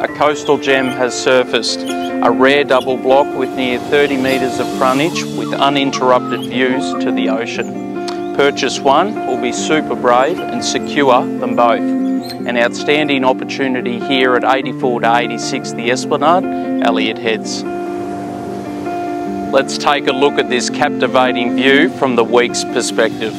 A Coastal Gem has surfaced, a rare double block with near 30 metres of frontage with uninterrupted views to the ocean. Purchase one will be super brave and secure them both. An outstanding opportunity here at 84 to 86 The Esplanade, Elliott Heads. Let's take a look at this captivating view from the Weekes perspective.